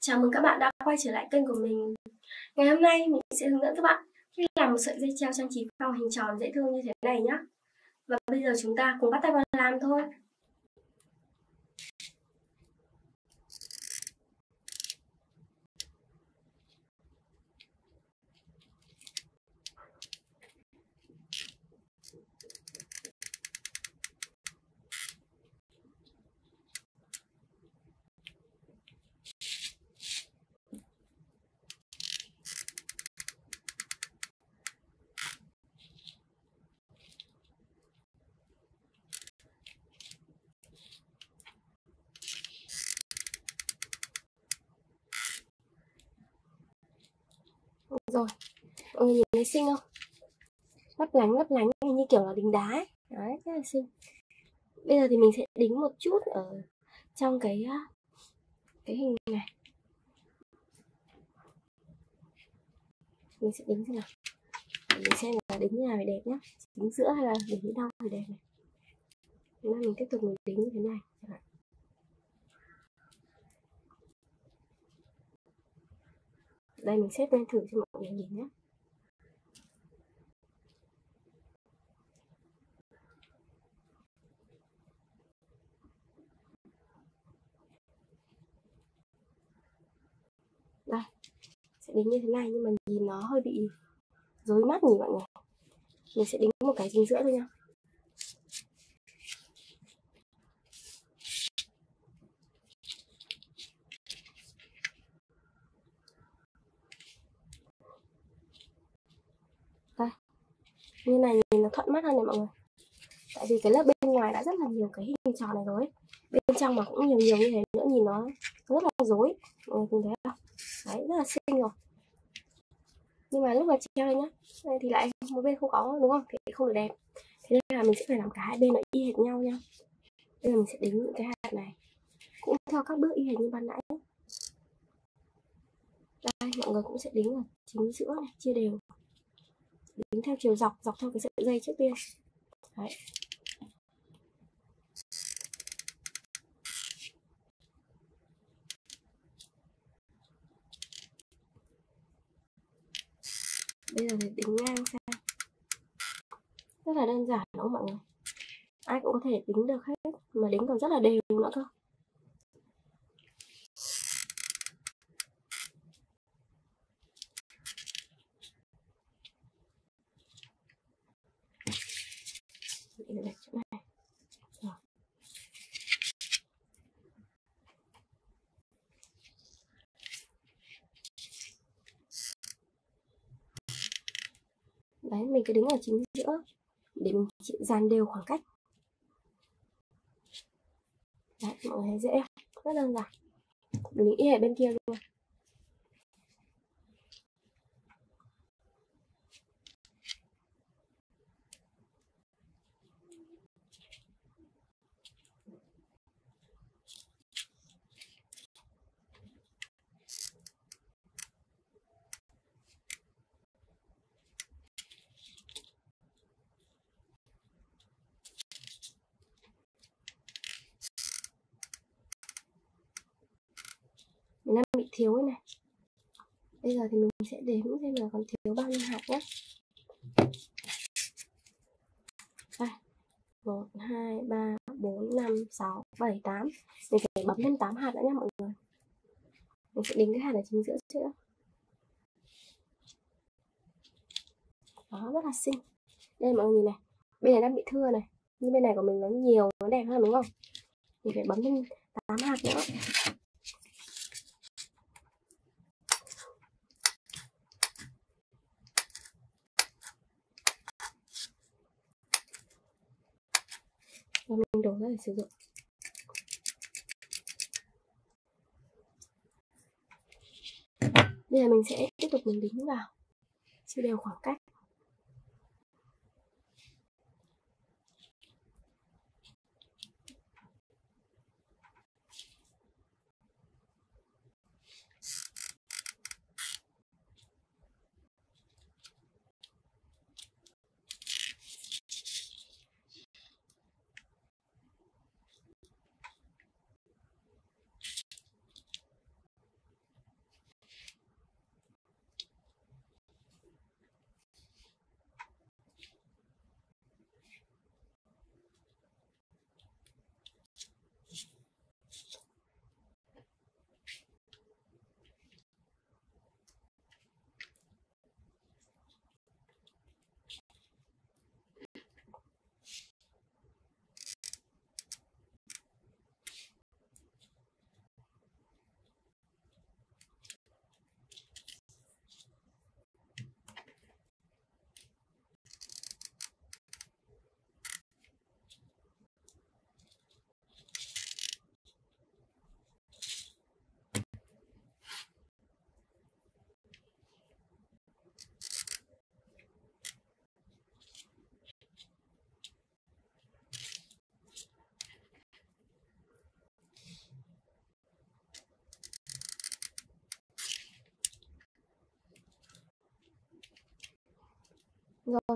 Chào mừng các bạn đã quay trở lại kênh của mình. Ngày hôm nay mình sẽ hướng dẫn các bạn cách làm một sợi dây treo trang trí phong hình tròn dễ thương như thế này nhé Và bây giờ chúng ta cùng bắt tay vào làm thôi. Rồi. Mọi người nhìn thấy xinh không? Lấp lánh lấp lánh như kiểu là đính đá ấy. đấy rất là xinh bây giờ thì mình sẽ đính một chút ở trong cái cái hình này. Mình sẽ đính thế nào. Mình xem là đính như nào thì đẹp nhá. Đính giữa hay là đính đâu thì đẹp này. Thế mình tiếp tục mình đính như thế này đây, mình xếp lên thử cho mọi người nhìn nhé. Đây, sẽ đính như thế này, nhưng mà nhìn nó hơi bị rối mắt nhỉ mọi người mình sẽ đính một cái chính giữa thôi nha như này nhìn nó thuận mắt hơn này mọi người. Tại vì cái lớp bên ngoài đã rất là nhiều cái hình tròn này rồi. Bên trong mà cũng nhiều nhiều như thế nữa, nhìn nó rất là dối mọi người nhìn thấy không? Đấy, rất là xinh rồi. Nhưng mà lúc mà treo đây nhá, đây thì lại một bên không có, đúng không? Thì không được đẹp. Thế nên là mình sẽ phải làm cả hai bên nó y hệt nhau nha bây giờ mình sẽ đính những cái hạt này. Cũng theo các bước y hệt như ban nãy đây, mọi người cũng sẽ đính ở chính giữa này, chia đều đính theo chiều dọc dọc theo cái sợi dây trước tiên. Đấy. bây giờ thì đính ngang sang rất là đơn giản đúng không mọi người? Ai cũng có thể đính được hết, mà đính còn rất là đều nữa cơ để đặt chỗ này rồi đấy, mình cứ đứng ở chính giữa để mình dàn đều khoảng cách. Đấy, mọi người thấy dễ, rất đơn giản. Mình y hệ bên kia luôn mình đang bị thiếu cái này. Bây giờ thì mình sẽ đếm xem là còn thiếu bao nhiêu hạt nhé. Đây. Một, hai, ba, bốn, năm, sáu, bảy, tám. Mình phải bấm thêm 8 hạt nữa nhé mọi người. Mình sẽ đính cái hạt ở chính giữa trước. Đó, rất là xinh. Đây mọi người nhìn này. Bên này đang bị thưa này. Nhưng bên này của mình nó nhiều, nó đẹp hơn đúng không? Mình phải bấm thêm 8 hạt nữa. Và mình đổ ra để sử dụng. Bây giờ mình sẽ tiếp tục mình đính vào. Chia đều khoảng cách.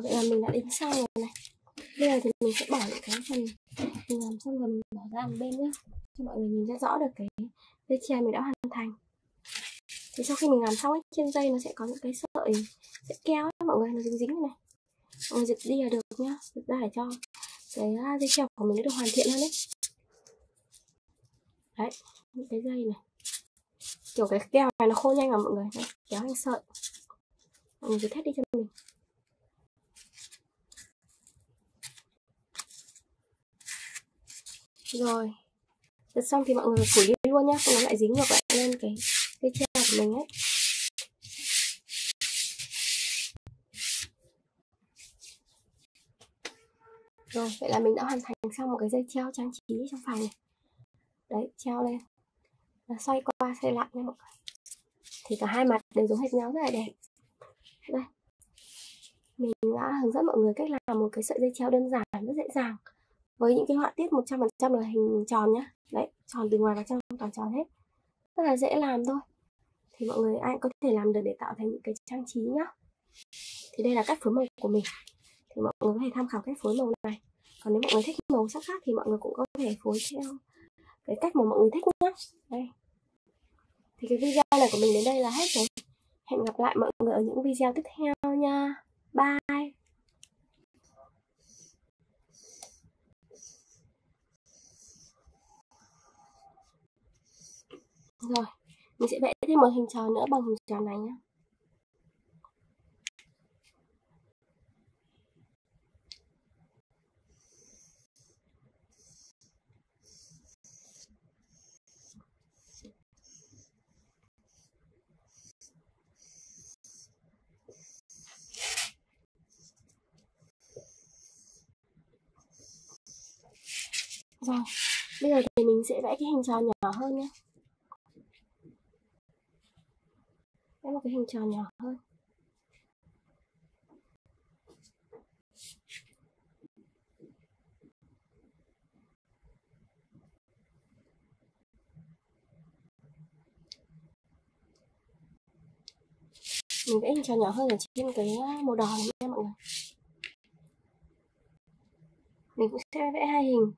Vậy là mình đã đính xong rồi này. Bây giờ thì mình sẽ bỏ những cái phần mình làm xong rồi mình bỏ ra một bên nhá. Cho mọi người nhìn ra rõ được cái dây chuyền mình đã hoàn thành. Thì sau khi mình làm xong ấy trên dây nó sẽ có những cái sợi sẽ keo ấy, mọi người nó dính dính này, này. Mọi người dịch đi là được nhá dịch ra để cho cái à, dây treo của mình nó được hoàn thiện hơn đấy đấy những cái dây này. Kiểu cái keo này nó khô nhanh mà mọi người đấy, kéo thành sợi. Mọi người cứ thét đi cho mình. Rồi. Giật xong thì mọi người phủi đi luôn nhá Không nó lại dính ngược lại lên cái cái treo của mình ấy. Rồi, vậy là mình đã hoàn thành xong một cái dây treo trang trí trong phòng này. Đấy, treo lên. Và Xoay qua, xoay lại nha mọi người. Thì cả hai mặt đều giống hệt nhau rất là đẹp. Đây. Mình đã hướng dẫn mọi người cách làm một cái sợi dây treo đơn giản, rất dễ dàng với những cái họa tiết 100% là hình tròn nhá. Đấy, tròn từ ngoài vào trong, toàn tròn hết. Rất là dễ làm thôi. Thì mọi người, ai có thể làm được để tạo thành những cái trang trí nhá. Thì đây là cách phối màu của mình. Thì mọi người có thể tham khảo cách phối màu này. Còn nếu mọi người thích màu sắc khác thì mọi người cũng có thể phối theo cái cách mà mọi người thích nhá. Đây. Thì cái video này của mình đến đây là hết rồi. Hẹn gặp lại mọi người ở những video tiếp theo nha. Bye. Rồi, mình sẽ vẽ thêm một hình tròn nữa bằng hình tròn này nhé. Rồi, bây giờ thì mình sẽ vẽ cái hình tròn nhỏ hơn nhé. Vẽ một cái hình tròn nhỏ hơn. Mình vẽ hình tròn nhỏ hơn ở trên cái ờ, màu đỏ này nha mọi người. Mình cũng sẽ vẽ hai hình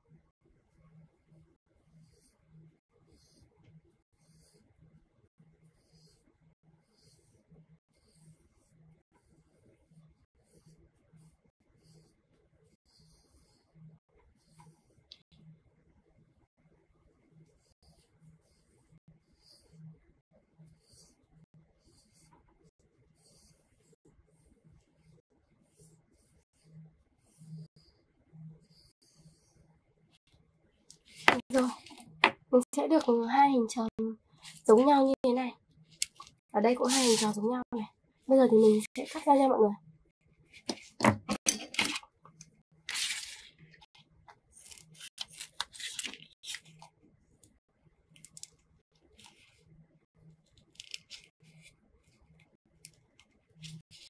rồi mình sẽ được ừ, hai hình tròn giống nhau như thế này. Ở đây cũng hai hình tròn giống nhau này. Bây giờ thì mình sẽ cắt ra nha mọi người.